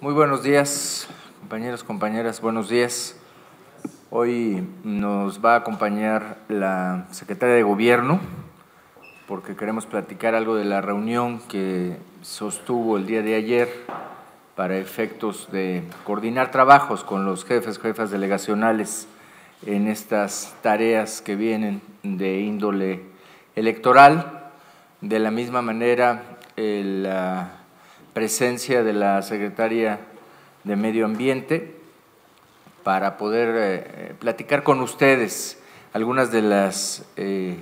Muy buenos días, compañeros, compañeras, buenos días. Hoy nos va a acompañar la secretaria de Gobierno porque queremos platicar algo de la reunión que sostuvo el día de ayer para efectos de coordinar trabajos con los jefes, jefas delegacionales en estas tareas que vienen de índole electoral. De la misma manera, la presencia de la secretaria de Medio Ambiente para poder eh, platicar con ustedes algunas de las eh,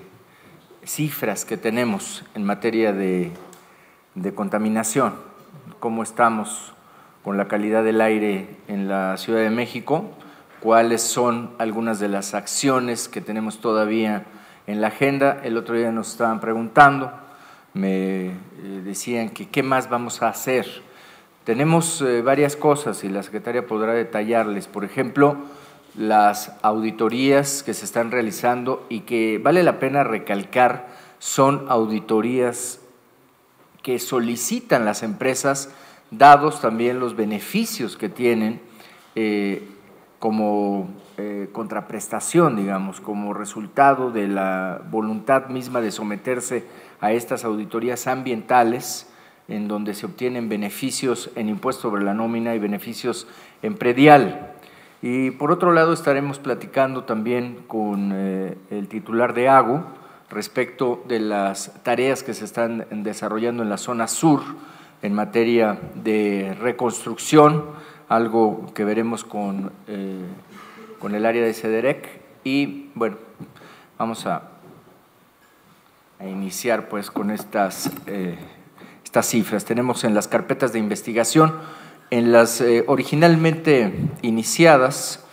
cifras que tenemos en materia de contaminación, cómo estamos con la calidad del aire en la Ciudad de México, cuáles son algunas de las acciones que tenemos todavía en la agenda. El otro día nos estaban preguntando me eh, decían que qué más vamos a hacer. Tenemos eh, varias cosas y la secretaria podrá detallarles. Por ejemplo, las auditorías que se están realizando y que vale la pena recalcar son auditorías que solicitan las empresas, dados también los beneficios que tienen eh, como contraprestación, digamos, como resultado de la voluntad misma de someterse a estas auditorías ambientales en donde se obtienen beneficios en impuesto sobre la nómina y beneficios en predial. Y por otro lado estaremos platicando también con eh, el titular de AGO respecto de las tareas que se están desarrollando en la zona sur en materia de reconstrucción, algo que veremos con, eh, con el área de CEDEREC. Y bueno, vamos a a iniciar pues con estas, eh, estas cifras. Tenemos en las carpetas de investigación, en las eh, originalmente iniciadas,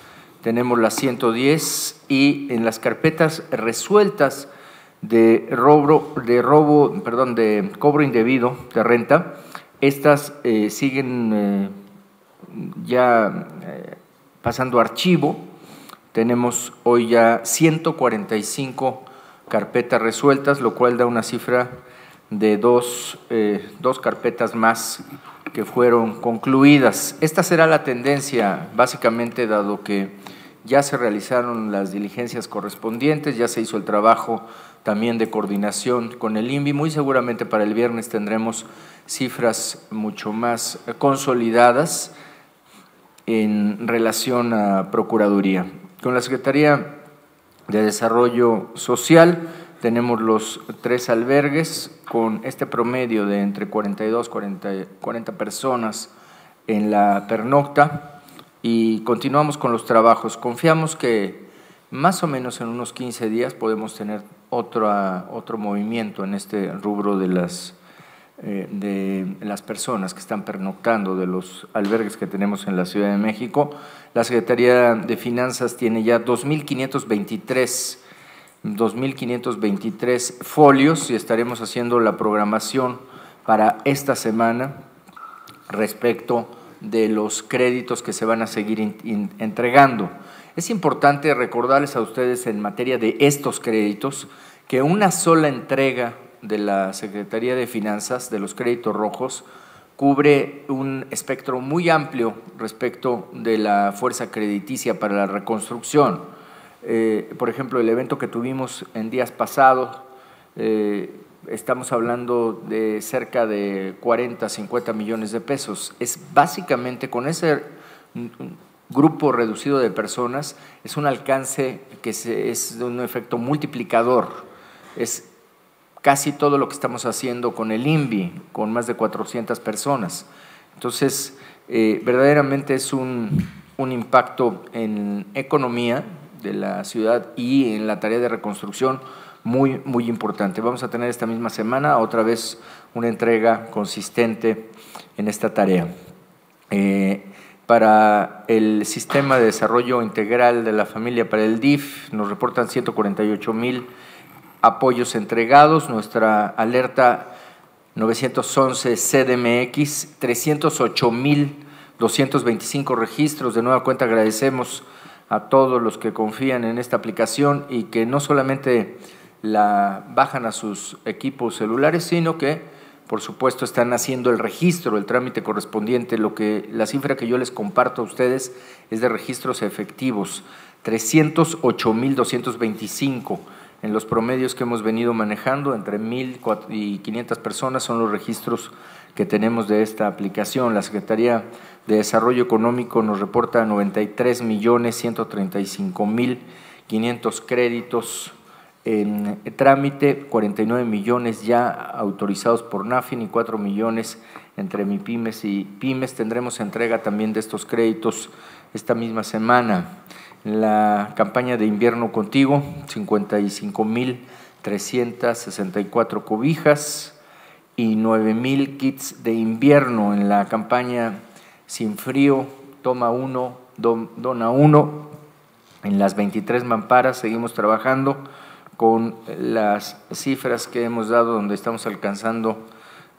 tenemos las 110 y en las carpetas resueltas de robo, de robo, perdón, de cobro indebido de renta, estas eh, siguen ya pasando archivo. Tenemos hoy ya 145 carpetas resueltas, lo cual da una cifra de dos, eh, dos carpetas más que fueron concluidas. Esta será la tendencia, básicamente, dado que ya se realizaron las diligencias correspondientes, ya se hizo el trabajo también de coordinación con el INVI. Muy seguramente para el viernes tendremos cifras mucho más consolidadas en relación a Procuraduría. Con la Secretaría de Desarrollo Social. Tenemos los tres albergues con este promedio de entre 42 y 40, personas en la pernocta y continuamos con los trabajos. Confiamos que más o menos en unos 15 días podemos tener otro, otro movimiento en este rubro de las, eh, de las personas que están pernoctando, de los albergues que tenemos en la Ciudad de México. La Secretaría de Finanzas tiene ya 2.523 2.523 folios y estaremos haciendo la programación para esta semana respecto de los créditos que se van a seguir entregando. Es importante recordarles a ustedes en materia de estos créditos que una sola entrega de la Secretaría de Finanzas de los créditos rojos cubre un espectro muy amplio respecto de la fuerza crediticia para la reconstrucción. Eh, por ejemplo, el evento que tuvimos en días pasados, eh, estamos hablando de cerca de 40, 50 millones de pesos. Es básicamente con ese grupo reducido de personas, es un alcance que es de un efecto multiplicador. Es casi todo lo que estamos haciendo con el INVI, con más de 400 personas. Entonces, eh, verdaderamente es un, impacto en economía de la ciudad y en la tarea de reconstrucción muy, muy importante. Vamos a tener esta misma semana otra vez una entrega consistente en esta tarea. Eh, para el Sistema de Desarrollo Integral de la Familia, para el DIF, nos reportan 148 mil apoyos entregados, nuestra alerta 911 CDMX, 308.225 registros. De nueva cuenta agradecemos a todos los que confían en esta aplicación y que no solamente la bajan a sus equipos celulares, sino que por supuesto, están haciendo el registro, el trámite correspondiente. Lo que, la cifra que yo les comparto a ustedes es de registros efectivos, 308.225 en los promedios que hemos venido manejando, entre 1.000 y 500 personas son los registros que tenemos de esta aplicación. La Secretaría de Desarrollo Económico nos reporta 93 millones 135 mil 500 créditos en trámite, 49 millones ya autorizados por NAFIN y 4 millones entre MIPIMES y PYMES. Tendremos entrega también de estos créditos esta misma semana. La campaña de invierno contigo, 55 mil 364 cobijas y 9 mil kits de invierno en la campaña Sin Frío, toma uno, dona uno. En las 23 mamparas seguimos trabajando con las cifras que hemos dado, donde estamos alcanzando,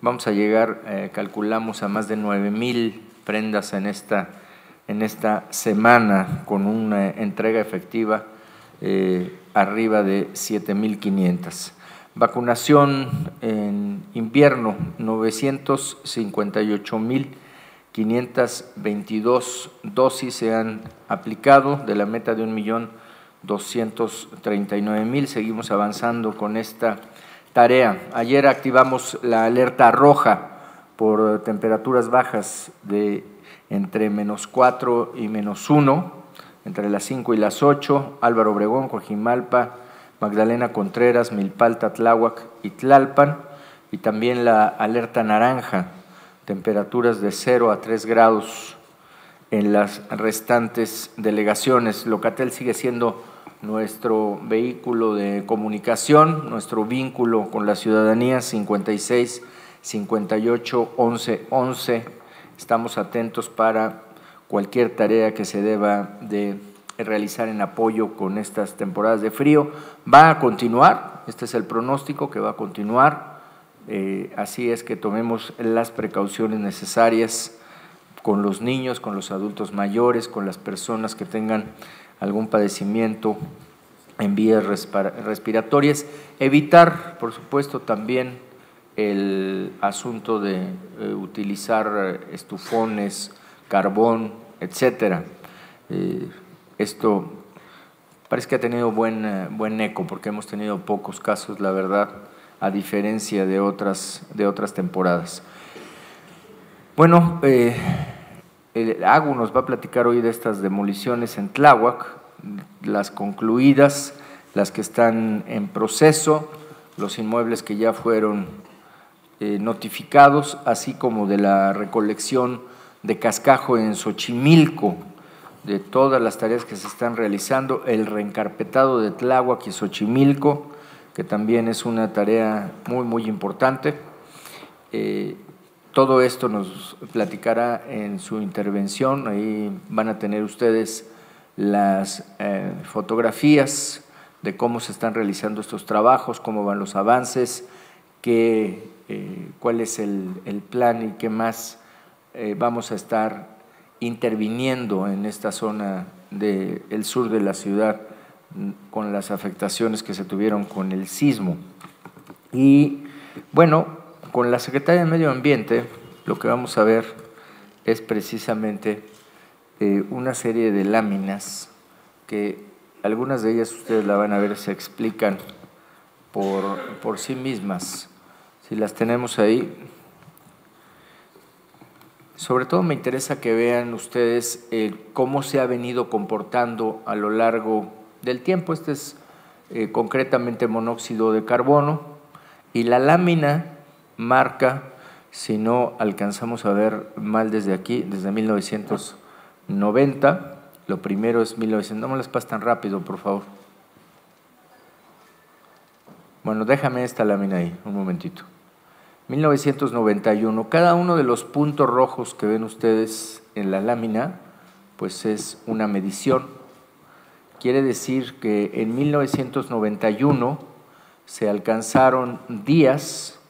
vamos a llegar, eh, calculamos, a más de 9 mil prendas en esta, en esta semana, con una entrega efectiva eh, arriba de 7.500. Vacunación en invierno, 958.522 dosis se han aplicado de la meta de un millón 239 mil. Seguimos avanzando con esta tarea. Ayer activamos la alerta roja por temperaturas bajas de entre menos 4 y menos 1, entre las 5 y las 8, Álvaro Obregón, Coajimalpa, Magdalena Contreras, Milpalta, Tláhuac y Tlalpan, y también la alerta naranja, temperaturas de 0 a 3 grados en las restantes delegaciones. Locatel sigue siendo nuestro vehículo de comunicación, nuestro vínculo con la ciudadanía 56 58 11 11. Estamos atentos para cualquier tarea que se deba de realizar en apoyo con estas temporadas de frío. Va a continuar, este es el pronóstico que va a continuar. Eh, así es que tomemos las precauciones necesarias con los niños, con los adultos mayores, con las personas que tengan algún padecimiento en vías respiratorias. Evitar, por supuesto, también el asunto de eh, utilizar estufones, carbón, etcétera. Eh, esto parece que ha tenido buen, eh, buen eco porque hemos tenido pocos casos, la verdad, a diferencia de otras, de otras temporadas. Bueno, el AGU nos va a platicar hoy de estas demoliciones en Tláhuac, las concluidas, las que están en proceso, los inmuebles que ya fueron eh, notificados, así como de la recolección de cascajo en Xochimilco, de todas las tareas que se están realizando, el reencarpetado de Tláhuac y Xochimilco, que también es una tarea muy, muy importante. Eh, todo esto nos platicará en su intervención, ahí van a tener ustedes las eh, fotografías de cómo se están realizando estos trabajos, cómo van los avances, qué, eh, cuál es el, plan y qué más eh, vamos a estar interviniendo en esta zona del sur de la ciudad mm, con las afectaciones que se tuvieron con el sismo. Y bueno, con la Secretaría de Medio Ambiente, lo que vamos a ver es precisamente eh, una serie de láminas que algunas de ellas ustedes la van a ver, se explican por, por sí mismas. Si las tenemos ahí, sobre todo me interesa que vean ustedes eh, cómo se ha venido comportando a lo largo del tiempo. Este es eh, concretamente monóxido de carbono y la lámina marca, si no alcanzamos a ver mal desde aquí, desde 1990, lo primero es 1900, no me las pases tan rápido, por favor. Bueno, déjame esta lámina ahí, un momentito. 1991, cada uno de los puntos rojos que ven ustedes en la lámina, pues es una medición. Quiere decir que en 1991 se alcanzaron días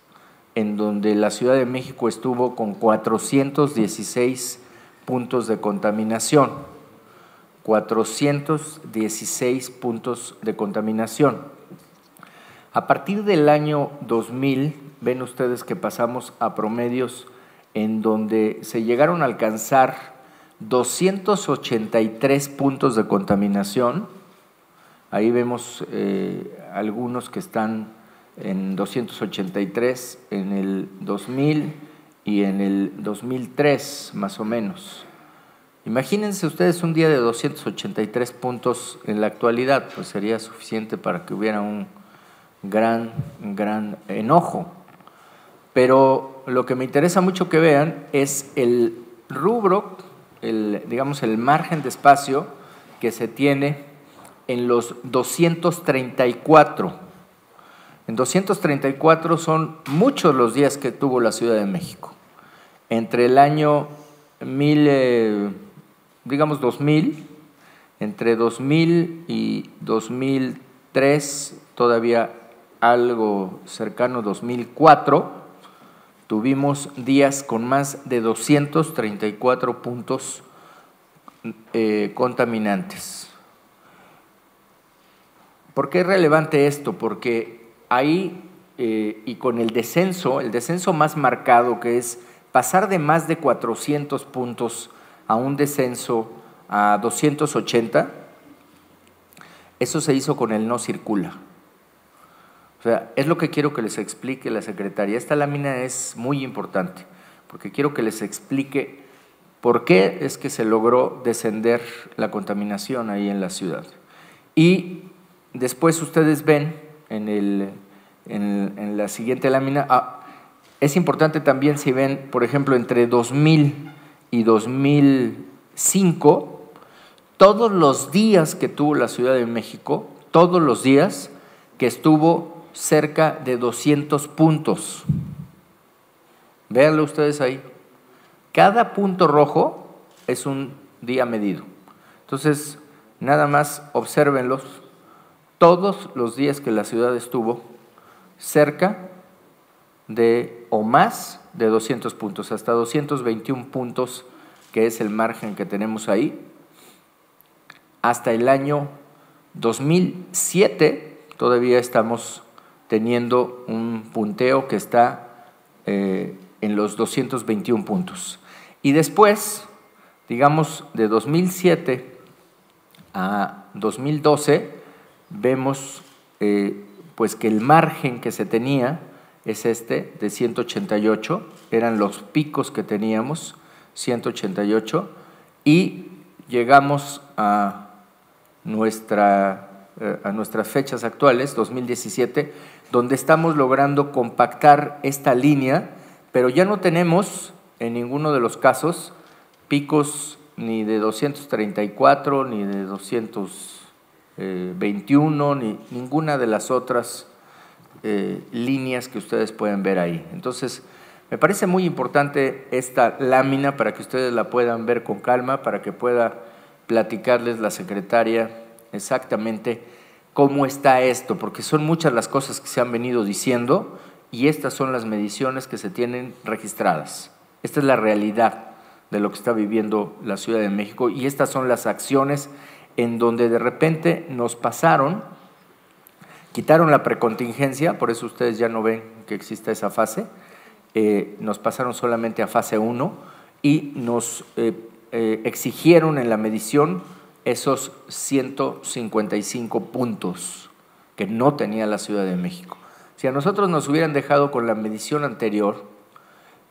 en donde la Ciudad de México estuvo con 416 puntos de contaminación. 416 puntos de contaminación. A partir del año 2000 ven ustedes que pasamos a promedios en donde se llegaron a alcanzar 283 puntos de contaminación. Ahí vemos eh, algunos que están en 283 en el 2000 y en el 2003 más o menos. Imagínense ustedes un día de 283 puntos en la actualidad, pues sería suficiente para que hubiera un gran, gran enojo. Pero lo que me interesa mucho que vean es el rubro, el, digamos el margen de espacio que se tiene en los 234. En 234 son muchos los días que tuvo la Ciudad de México. Entre el año 1000 digamos 2000, entre 2000 y 2003, todavía algo cercano 2004, tuvimos días con más de 234 puntos eh, contaminantes. ¿Por qué es relevante esto? Porque ahí, eh, y con el descenso, el descenso más marcado que es pasar de más de 400 puntos a un descenso a 280, eso se hizo con el no circula. O sea, es lo que quiero que les explique la secretaria. Esta lámina es muy importante, porque quiero que les explique por qué es que se logró descender la contaminación ahí en la ciudad. Y después ustedes ven en, el, en, la siguiente lámina, ah, es importante también si ven, por ejemplo, entre 2000 y 2005, todos los días que tuvo la Ciudad de México, todos los días que estuvo cerca de 200 puntos. Véanlo ustedes ahí. Cada punto rojo es un día medido. Entonces, nada más obsérvenlos todos los días que la ciudad estuvo cerca de o más de 200 puntos, hasta 221 puntos, que es el margen que tenemos ahí. Hasta el año 2007 todavía estamos teniendo un punteo que está eh, en los 221 puntos. Y después, digamos, de 2007 a 2012, vemos eh, pues que el margen que se tenía es este de 188, eran los picos que teníamos, 188, y llegamos a, nuestra, a nuestras fechas actuales, 2017, donde estamos logrando compactar esta línea, pero ya no tenemos en ninguno de los casos picos ni de 234, ni de 221, ni ninguna de las otras eh, líneas que ustedes pueden ver ahí. Entonces, me parece muy importante esta lámina para que ustedes la puedan ver con calma, para que pueda platicarles la secretaria exactamente cómo está esto, porque son muchas las cosas que se han venido diciendo y estas son las mediciones que se tienen registradas. Esta es la realidad de lo que está viviendo la Ciudad de México y estas son las acciones en donde de repente nos pasaron Quitaron la precontingencia, por eso ustedes ya no ven que exista esa fase. Eh, nos pasaron solamente a fase 1 y nos eh, eh, exigieron en la medición esos 155 puntos que no tenía la Ciudad de México. Si a nosotros nos hubieran dejado con la medición anterior,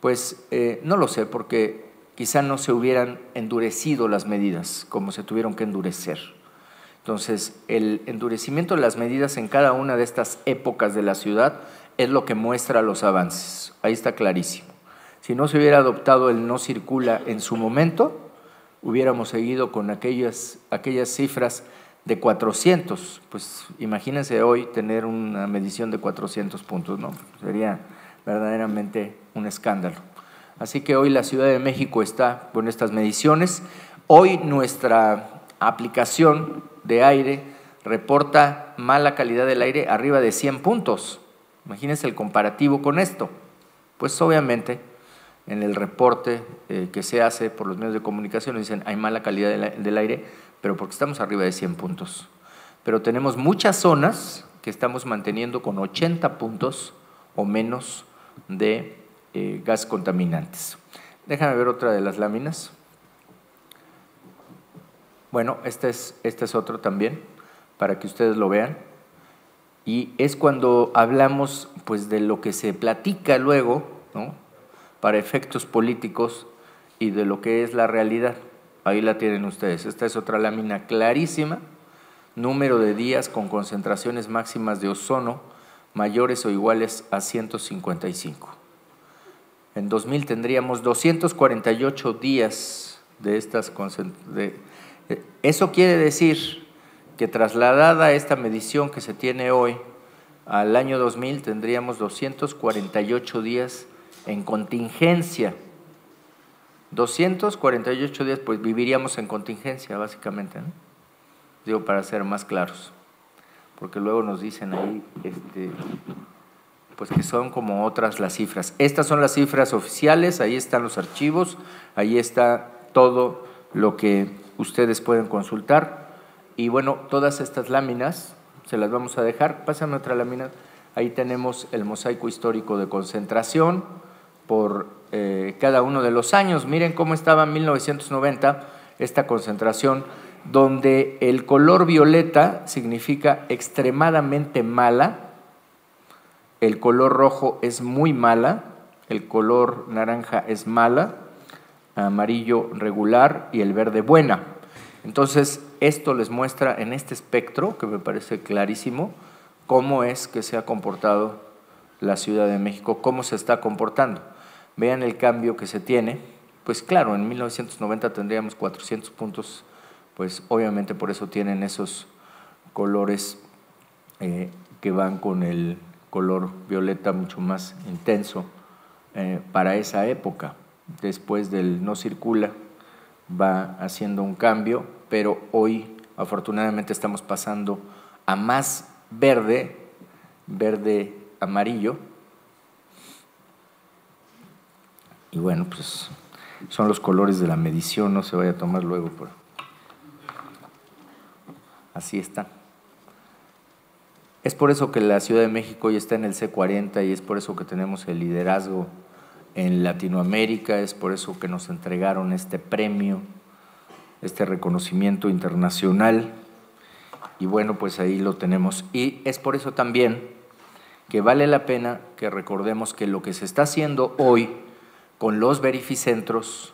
pues no lo sé, porque quizá no se hubieran endurecido las medidas como se tuvieron que endurecer. Entonces, el endurecimiento de las medidas en cada una de estas épocas de la ciudad es lo que muestra los avances. Ahí está clarísimo. Si no se hubiera adoptado el no circula en su momento, hubiéramos seguido con aquellas, aquellas cifras de 400. Pues imagínense hoy tener una medición de 400 puntos, ¿no? Sería verdaderamente un escándalo. Así que hoy la Ciudad de México está con estas mediciones. Hoy nuestra aplicación de aire reporta mala calidad del aire arriba de 100 puntos. Imagínense el comparativo con esto. Pues obviamente en el reporte eh, que se hace por los medios de comunicación dicen hay mala calidad del aire, pero porque estamos arriba de 100 puntos. Pero tenemos muchas zonas que estamos manteniendo con 80 puntos o menos de eh, gas contaminantes. Déjame ver otra de las láminas. Bueno, este es, este es otro también, para que ustedes lo vean. Y es cuando hablamos pues, de lo que se platica luego, ¿no? Para efectos políticos y de lo que es la realidad. Ahí la tienen ustedes. Esta es otra lámina clarísima. Número de días con concentraciones máximas de ozono mayores o iguales a 155. En 2000 tendríamos 248 días de estas concentraciones. Eso quiere decir que trasladada esta medición que se tiene hoy al año 2000 tendríamos 248 días en contingencia. 248 días, pues viviríamos en contingencia, básicamente. Digo, para ser más claros. Porque luego nos dicen ahí, este, pues que son como otras las cifras. Estas son las cifras oficiales, ahí están los archivos, ahí está todo lo que ustedes pueden consultar. Y bueno, todas estas láminas se las vamos a dejar. Pásame otra lámina. Ahí tenemos el mosaico histórico de concentración por eh, cada uno de los años. Miren cómo estaba en 1990 esta concentración, donde el color violeta significa extremadamente mala, el color rojo es muy mala, el color naranja es mala, amarillo regular y el verde buena. Entonces, esto les muestra en este espectro, que me parece clarísimo, cómo es que se ha comportado la Ciudad de México, cómo se está comportando. Vean el cambio que se tiene. Pues claro, en 1990 tendríamos 400 puntos, pues obviamente por eso tienen esos colores eh, que van con el color violeta mucho más intenso eh, para esa época después del no circula, va haciendo un cambio, pero hoy afortunadamente estamos pasando a más verde, verde amarillo. Y bueno, pues son los colores de la medición, no se vaya a tomar luego, pero así está. Es por eso que la Ciudad de México hoy está en el C40 y es por eso que tenemos el liderazgo en Latinoamérica, es por eso que nos entregaron este premio, este reconocimiento internacional. Y bueno, pues ahí lo tenemos. Y es por eso también que vale la pena que recordemos que lo que se está haciendo hoy con los verificentros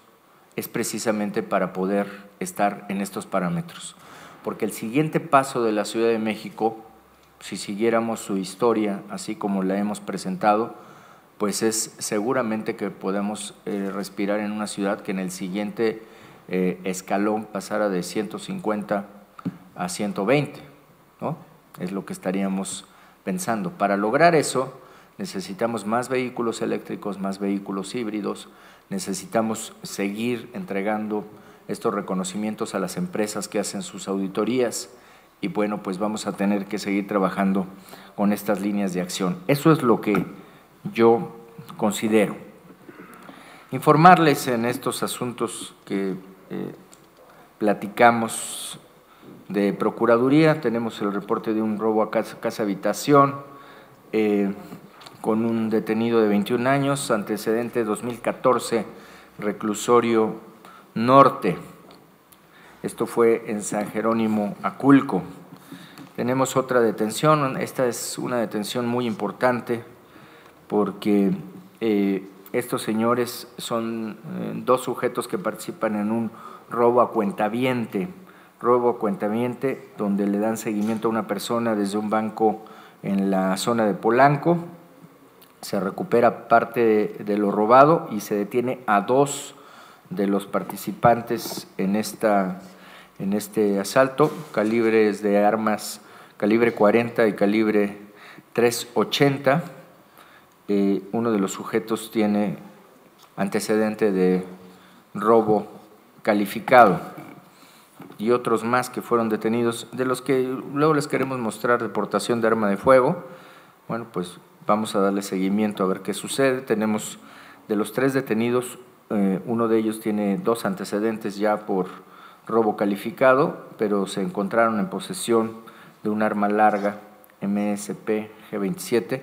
es precisamente para poder estar en estos parámetros. Porque el siguiente paso de la Ciudad de México, si siguiéramos su historia así como la hemos presentado, pues es seguramente que podemos eh, respirar en una ciudad que en el siguiente eh, escalón pasara de 150 a 120, ¿no? Es lo que estaríamos pensando. Para lograr eso necesitamos más vehículos eléctricos, más vehículos híbridos, necesitamos seguir entregando estos reconocimientos a las empresas que hacen sus auditorías y bueno, pues vamos a tener que seguir trabajando con estas líneas de acción. Eso es lo que yo considero. Informarles en estos asuntos que eh, platicamos de Procuraduría, tenemos el reporte de un robo a casa, habitación eh, con un detenido de 21 años, antecedente 2014, reclusorio norte. Esto fue en San Jerónimo, Aculco. Tenemos otra detención, esta es una detención muy importante porque eh, estos señores son eh, dos sujetos que participan en un robo a cuentaviente, robo a cuentaviente donde le dan seguimiento a una persona desde un banco en la zona de Polanco, se recupera parte de, lo robado y se detiene a dos de los participantes en, esta, en este asalto, calibres de armas calibre 40 y calibre 380 eh, uno de los sujetos tiene antecedente de robo calificado y otros más que fueron detenidos, de los que luego les queremos mostrar deportación de arma de fuego. Bueno, pues vamos a darle seguimiento a ver qué sucede. Tenemos de los tres detenidos, eh, uno de ellos tiene dos antecedentes ya por robo calificado, pero se encontraron en posesión de un arma larga MSP G27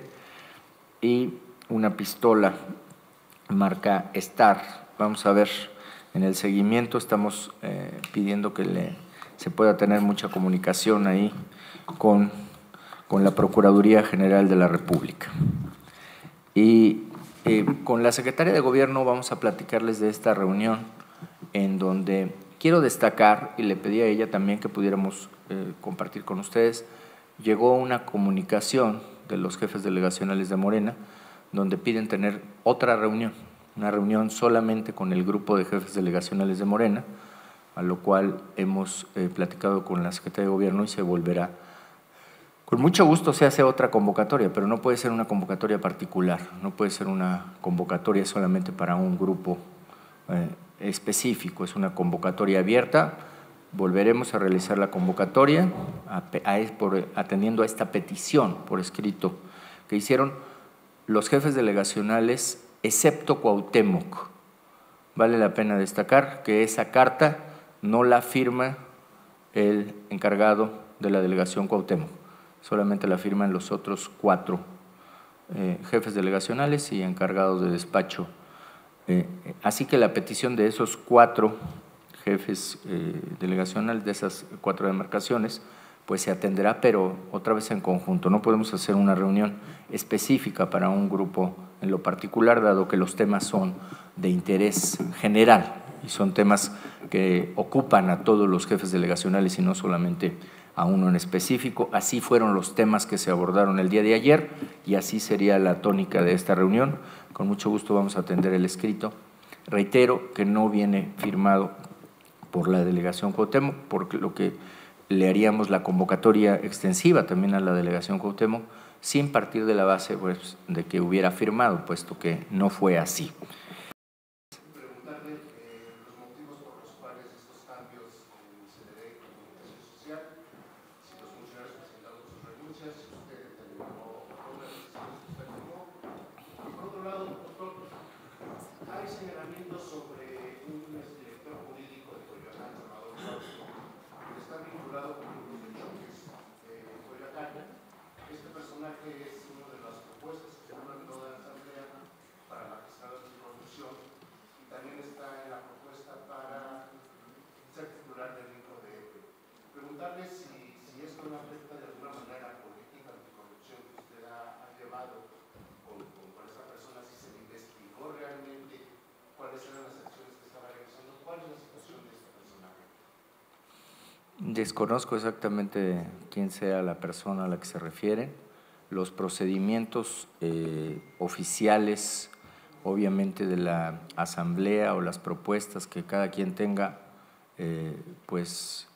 y una pistola marca Star. Vamos a ver, en el seguimiento estamos eh, pidiendo que se pueda tener mucha comunicación ahí con, con la Procuraduría General de la República. Y eh, con la Secretaria de Gobierno vamos a platicarles de esta reunión en donde quiero destacar, y le pedí a ella también que pudiéramos eh, compartir con ustedes, llegó una comunicación de los jefes delegacionales de Morena, donde piden tener otra reunión, una reunión solamente con el grupo de jefes delegacionales de Morena, a lo cual hemos eh, platicado con la Secretaría de Gobierno y se volverá. Con mucho gusto se hace otra convocatoria, pero no puede ser una convocatoria particular, no puede ser una convocatoria solamente para un grupo eh, específico, es una convocatoria abierta. Volveremos a realizar la convocatoria atendiendo a esta petición por escrito que hicieron los jefes delegacionales, excepto Cuauhtémoc. Vale la pena destacar que esa carta no la firma el encargado de la delegación Cuauhtémoc, solamente la firman los otros cuatro eh, jefes delegacionales y encargados de despacho. Eh, así que la petición de esos cuatro jefes eh, delegacionales, de esas cuatro demarcaciones, pues se atenderá, pero otra vez en conjunto. No podemos hacer una reunión específica para un grupo en lo particular, dado que los temas son de interés general y son temas que ocupan a todos los jefes delegacionales y no solamente a uno en específico. Así fueron los temas que se abordaron el día de ayer y así sería la tónica de esta reunión. Con mucho gusto vamos a atender el escrito. Reitero que no viene firmado por la delegación Cuauhtémoc, porque lo que le haríamos la convocatoria extensiva también a la delegación Cuauhtémoc, sin partir de la base pues, de que hubiera firmado, puesto que no fue así. Desconozco exactamente quién sea la persona a la que se refiere. Los procedimientos eh, oficiales, obviamente, de la asamblea o las propuestas que cada quien tenga, eh, pues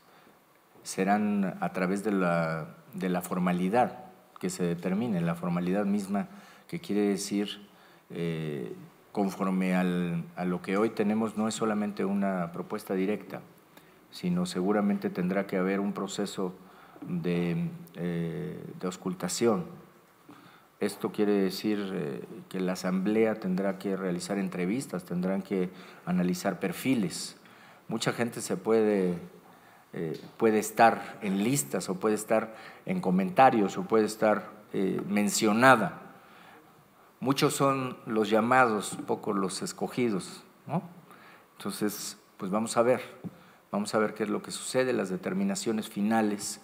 serán a través de la, de la formalidad que se determine, la formalidad misma que quiere decir eh, conforme al, a lo que hoy tenemos no es solamente una propuesta directa, sino seguramente tendrá que haber un proceso de, eh, de auscultación. Esto quiere decir eh, que la asamblea tendrá que realizar entrevistas, tendrán que analizar perfiles. Mucha gente se puede, eh, puede estar en listas o puede estar en comentarios o puede estar mencionada. Muchos son los llamados, pocos los escogidos. ¿no? Entonces, pues vamos a ver. Vamos a ver qué es lo que sucede, las determinaciones finales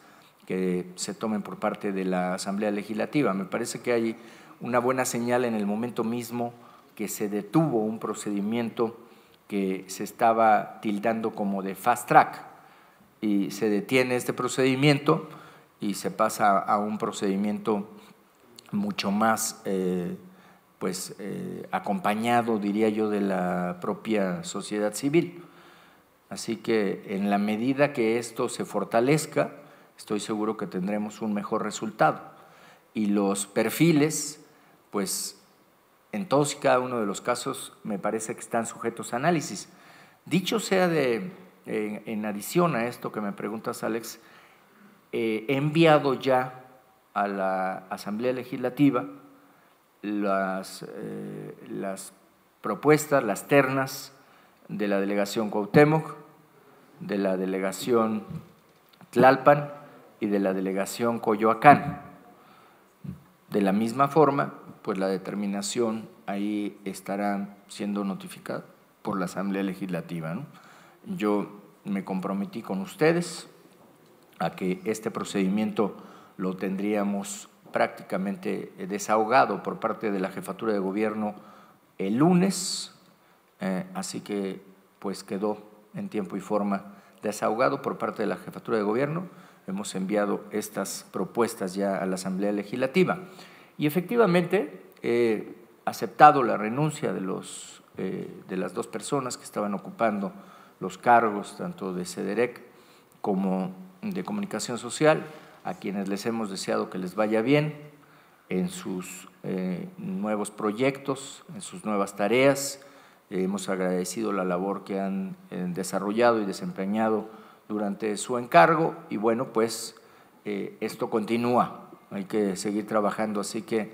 que se tomen por parte de la Asamblea Legislativa. Me parece que hay una buena señal en el momento mismo que se detuvo un procedimiento que se estaba tildando como de fast track y se detiene este procedimiento y se pasa a un procedimiento mucho más eh, pues, eh, acompañado, diría yo, de la propia sociedad civil. Así que en la medida que esto se fortalezca, estoy seguro que tendremos un mejor resultado. Y los perfiles, pues en todos y cada uno de los casos me parece que están sujetos a análisis. Dicho sea de, en adición a esto que me preguntas, Alex, eh, he enviado ya a la Asamblea Legislativa las, eh, las propuestas, las ternas, de la delegación Cuauhtémoc, de la delegación Tlalpan y de la delegación Coyoacán. De la misma forma, pues la determinación ahí estará siendo notificada por la Asamblea Legislativa. Yo me comprometí con ustedes a que este procedimiento lo tendríamos prácticamente desahogado por parte de la jefatura de gobierno el lunes, eh, así que pues quedó en tiempo y forma desahogado por parte de la jefatura de gobierno. Hemos enviado estas propuestas ya a la Asamblea Legislativa y efectivamente aceptado la renuncia de, los, eh, de las dos personas que estaban ocupando los cargos tanto de CEDEREC como de Comunicación Social, a quienes les hemos deseado que les vaya bien en sus eh, nuevos proyectos, en sus nuevas tareas. Hemos agradecido la labor que han eh, desarrollado y desempeñado durante su encargo y bueno, pues eh, esto continúa, hay que seguir trabajando, así que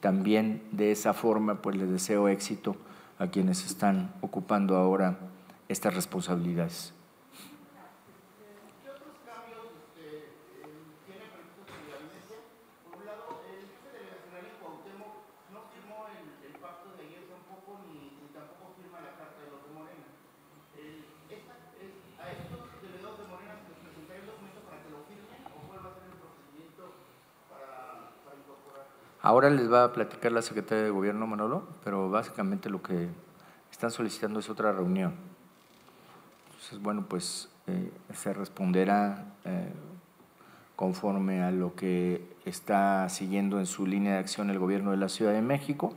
también de esa forma pues les deseo éxito a quienes están ocupando ahora estas responsabilidades. Ahora les va a platicar la secretaria de Gobierno, Manolo, pero básicamente lo que están solicitando es otra reunión. Entonces, bueno, pues eh, se responderá eh, conforme a lo que está siguiendo en su línea de acción el Gobierno de la Ciudad de México.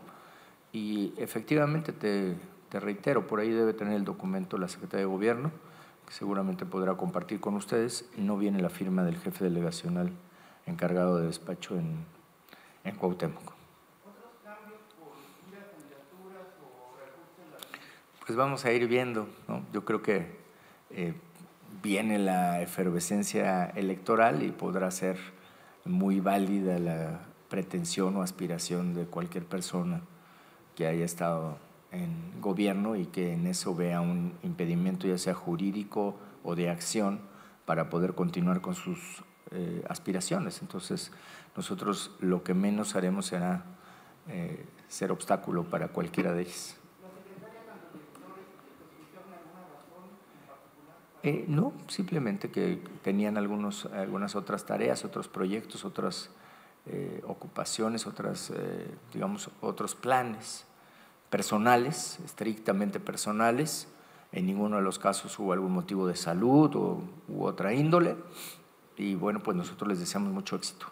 Y efectivamente, te, te reitero, por ahí debe tener el documento la secretaria de Gobierno, que seguramente podrá compartir con ustedes. No viene la firma del jefe delegacional encargado de despacho en en Cuauhtémoc. Pues vamos a ir viendo, ¿no? Yo creo que eh, viene la efervescencia electoral y podrá ser muy válida la pretensión o aspiración de cualquier persona que haya estado en gobierno y que en eso vea un impedimento ya sea jurídico o de acción para poder continuar con sus eh, aspiraciones. Entonces, nosotros lo que menos haremos será eh, ser obstáculo para cualquiera de ellos. Eh, no, simplemente que tenían algunos, algunas otras tareas, otros proyectos, otras ocupaciones, otras, digamos, otros planes personales, estrictamente personales. En ninguno de los casos hubo algún motivo de salud o, u otra índole y bueno, pues nosotros les deseamos mucho éxito.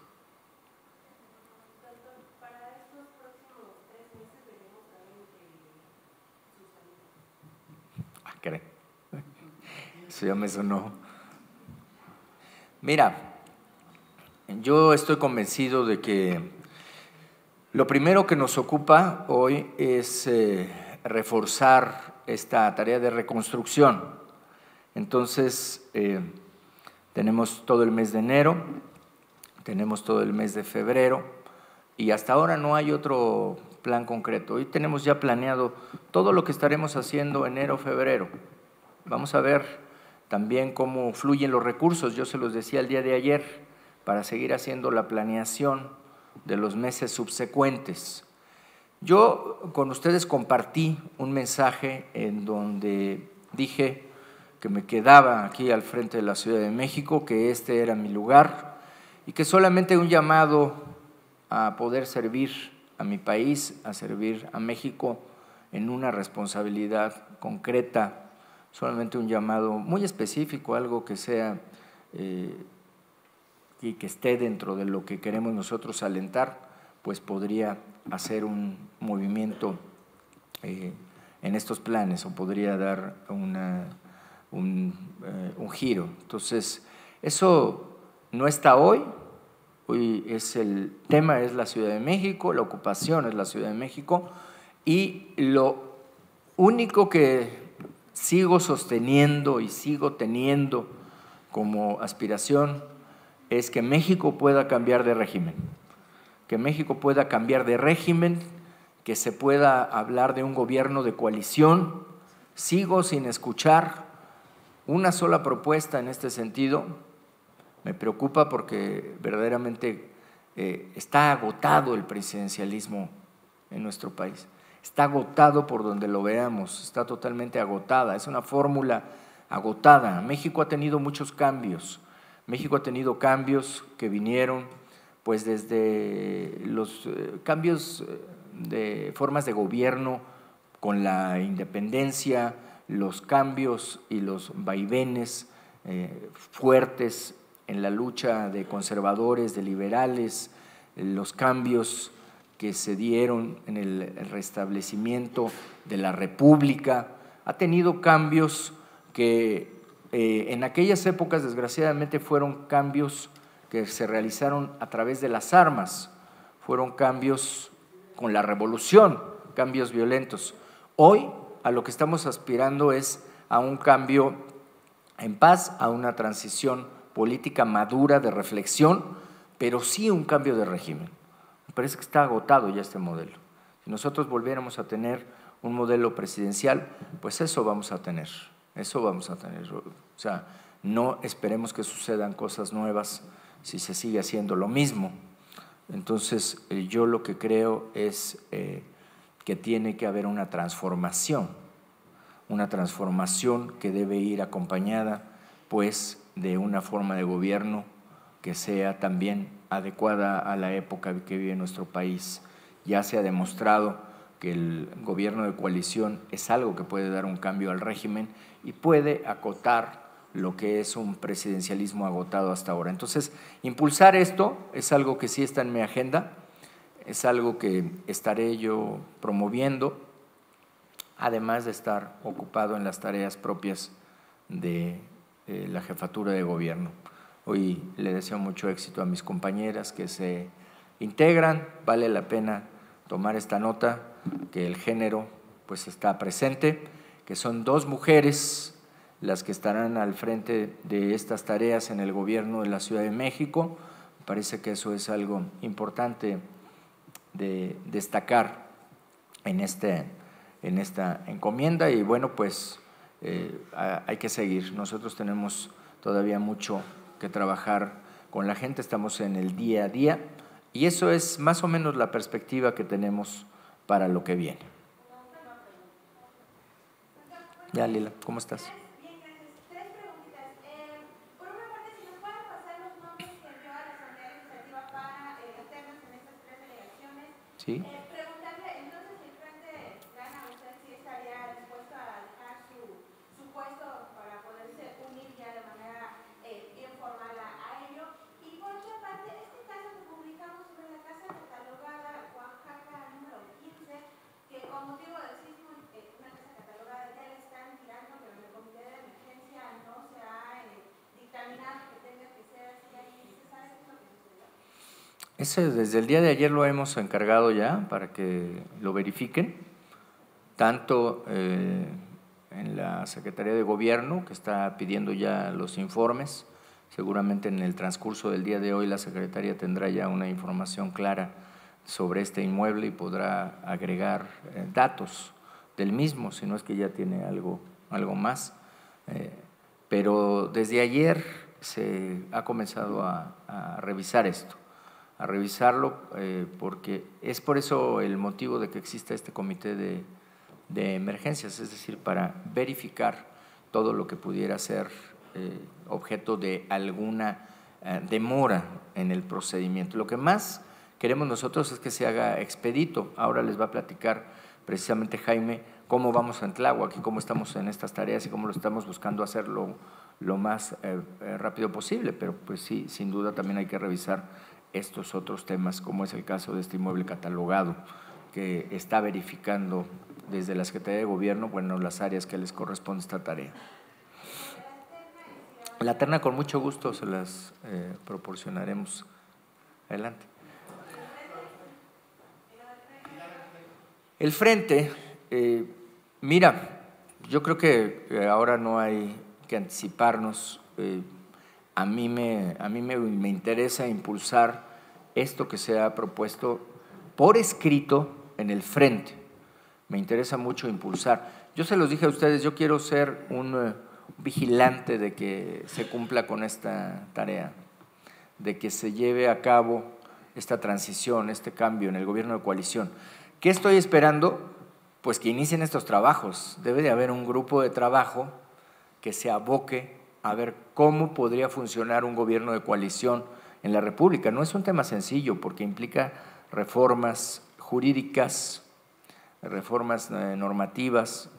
Ah. Eso ya me sonó. Mira, yo estoy convencido de que lo primero que nos ocupa hoy es eh, reforzar esta tarea de reconstrucción. Entonces, eh, tenemos todo el mes de enero, tenemos todo el mes de febrero y hasta ahora no hay otro plan concreto. Hoy tenemos ya planeado todo lo que estaremos haciendo enero, febrero. Vamos a ver también cómo fluyen los recursos, yo se los decía el día de ayer, para seguir haciendo la planeación de los meses subsecuentes. Yo con ustedes compartí un mensaje en donde dije que me quedaba aquí al frente de la Ciudad de México, que este era mi lugar y que solamente un llamado a poder servir a mi país, a servir a México en una responsabilidad concreta, solamente un llamado muy específico, algo que sea eh, y que esté dentro de lo que queremos nosotros alentar, pues podría hacer un movimiento eh, en estos planes o podría dar una eh, un, giro. Entonces, eso no está hoy, hoy es el tema es la Ciudad de México, la ocupación es la Ciudad de México y lo único que sigo sosteniendo y sigo teniendo como aspiración es que México pueda cambiar de régimen, que México pueda cambiar de régimen, que se pueda hablar de un gobierno de coalición. Sigo sin escuchar una sola propuesta en este sentido. Me preocupa porque verdaderamente eh, está agotado el presidencialismo en nuestro país. Está agotado por donde lo veamos, está totalmente agotada, es una fórmula agotada. México ha tenido muchos cambios, México ha tenido cambios que vinieron pues desde los eh, cambios eh, de formas de gobierno con la independencia, los cambios y los vaivenes eh, fuertes en la lucha de conservadores, de liberales, los cambios que se dieron en el restablecimiento de la República, ha tenido cambios que eh, en aquellas épocas desgraciadamente fueron cambios que se realizaron a través de las armas, fueron cambios con la revolución, cambios violentos. Hoy a lo que estamos aspirando es a un cambio en paz, a una transición política madura de reflexión, pero sí un cambio de régimen. Me parece que está agotado ya este modelo. Si nosotros volviéramos a tener un modelo presidencial, pues eso vamos a tener, eso vamos a tener. O sea, no esperemos que sucedan cosas nuevas si se sigue haciendo lo mismo. Entonces, eh, yo lo que creo es eh, que tiene que haber una transformación, una transformación que debe ir acompañada, pues, de una forma de gobierno que sea también adecuada a la época que vive nuestro país. Ya se ha demostrado que el gobierno de coalición es algo que puede dar un cambio al régimen y puede acotar lo que es un presidencialismo agotado hasta ahora. Entonces, impulsar esto es algo que sí está en mi agenda, es algo que estaré yo promoviendo, además de estar ocupado en las tareas propias de eh, la jefatura de gobierno. Hoy le deseo mucho éxito a mis compañeras que se integran. Vale la pena tomar esta nota, que el género pues está presente, que son dos mujeres las que estarán al frente de estas tareas en el gobierno de la Ciudad de México. parece que eso es algo importante de destacar en, este, en esta encomienda y bueno, pues eh, hay que seguir. Nosotros tenemos todavía mucho que trabajar con la gente, estamos en el día a día y eso es más o menos la perspectiva que tenemos para lo que viene. Ya, Lila, ¿cómo estás? Sí. Ese, desde el día de ayer lo hemos encargado ya para que lo verifiquen, tanto eh, en la Secretaría de Gobierno, que está pidiendo ya los informes, seguramente en el transcurso del día de hoy la Secretaría tendrá ya una información clara sobre este inmueble y podrá agregar eh, datos del mismo, si no es que ya tiene algo, algo más. Eh, pero desde ayer se ha comenzado a revisar esto a revisarlo, eh, porque es por eso el motivo de que exista este comité de, emergencias, es decir, para verificar todo lo que pudiera ser eh, objeto de alguna eh, demora en el procedimiento. Lo que más queremos nosotros es que se haga expedito. Ahora les va a platicar precisamente Jaime cómo vamos a Tláhuac y cómo estamos en estas tareas y cómo lo estamos buscando hacerlo lo más rápido posible, pero pues sí, sin duda también hay que revisar estos otros temas, como es el caso de este inmueble catalogado, que está verificando desde la Secretaría de Gobierno, bueno, las áreas que les corresponde esta tarea. La terna con mucho gusto se las eh, proporcionaremos. Adelante. El frente, eh, mira, yo creo que ahora no hay que anticiparnos. Eh, a mí, me, a mí me, me interesa impulsar esto que se ha propuesto por escrito en el frente. Me interesa mucho impulsar. Yo se los dije a ustedes, yo quiero ser un eh, vigilante de que se cumpla con esta tarea, de que se lleve a cabo esta transición, este cambio en el gobierno de coalición. ¿Qué estoy esperando? Pues que inicien estos trabajos. Debe de haber un grupo de trabajo que se aboque a ver cómo podría funcionar un gobierno de coalición en la República. No es un tema sencillo porque implica reformas jurídicas, reformas eh, normativas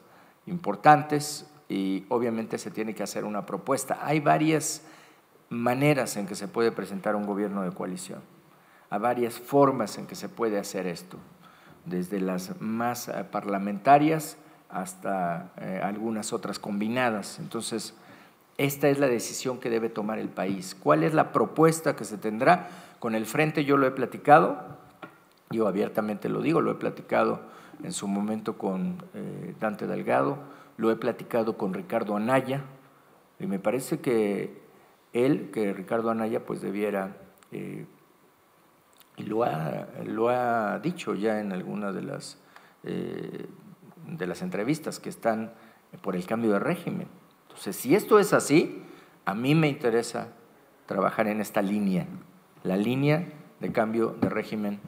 importantes y obviamente se tiene que hacer una propuesta. Hay varias maneras en que se puede presentar un gobierno de coalición, hay varias formas en que se puede hacer esto, desde las más eh, parlamentarias hasta eh, algunas otras combinadas. Entonces, esta es la decisión que debe tomar el país. ¿Cuál es la propuesta que se tendrá? Con el frente yo lo he platicado, yo abiertamente lo digo, lo he platicado en su momento con eh, Dante Delgado, lo he platicado con Ricardo Anaya, y me parece que él, que Ricardo Anaya, pues debiera, eh, y lo ha, lo ha dicho ya en algunas de las, eh, de las entrevistas que están por el cambio de régimen. Si esto es así, a mí me interesa trabajar en esta línea, la línea de cambio de régimen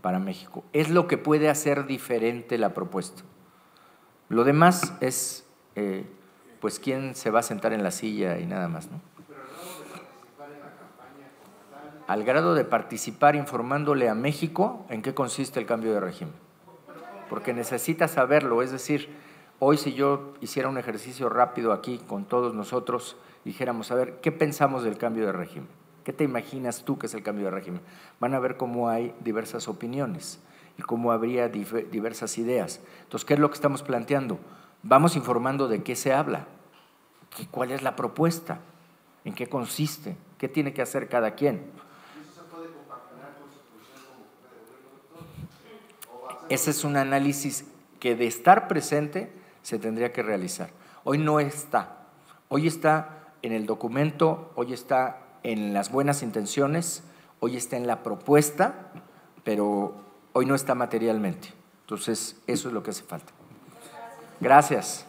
para México. Es lo que puede hacer diferente la propuesta. Lo demás es, eh, pues, quién se va a sentar en la silla y nada más, ¿no? Al grado de participar informándole a México en qué consiste el cambio de régimen. Porque necesita saberlo, es decir, hoy si yo hiciera un ejercicio rápido aquí con todos nosotros, dijéramos, a ver, ¿qué pensamos del cambio de régimen? ¿Qué te imaginas tú que es el cambio de régimen? Van a ver cómo hay diversas opiniones y cómo habría diversas ideas. Entonces, ¿qué es lo que estamos planteando? Vamos informando de qué se habla, cuál es la propuesta, en qué consiste, qué tiene que hacer cada quien. Ese es un análisis que de estar presente se tendría que realizar. Hoy no está. Hoy está en el documento, hoy está en las buenas intenciones, hoy está en la propuesta, pero hoy no está materialmente. Entonces, eso es lo que hace falta. Gracias.